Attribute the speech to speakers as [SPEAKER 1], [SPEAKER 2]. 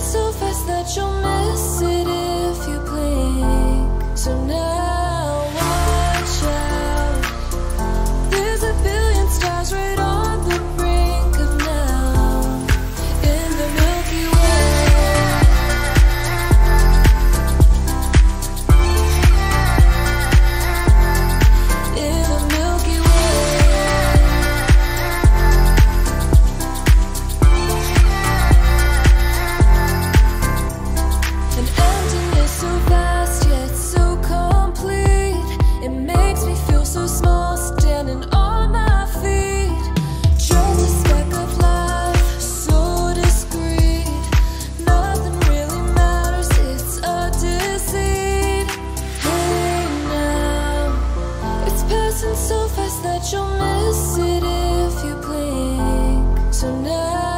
[SPEAKER 1] so fast that you're passing so fast that you'll miss it if you blink. So now.